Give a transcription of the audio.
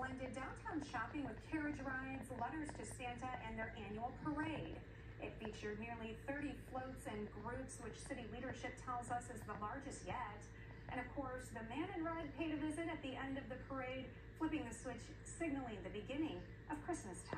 blended downtown shopping with carriage rides, letters to Santa, and their annual parade. It featured nearly 30 floats and groups, which city leadership tells us is the largest yet. And of course, the man in red paid a visit at the end of the parade, flipping the switch, signaling the beginning of Christmas time.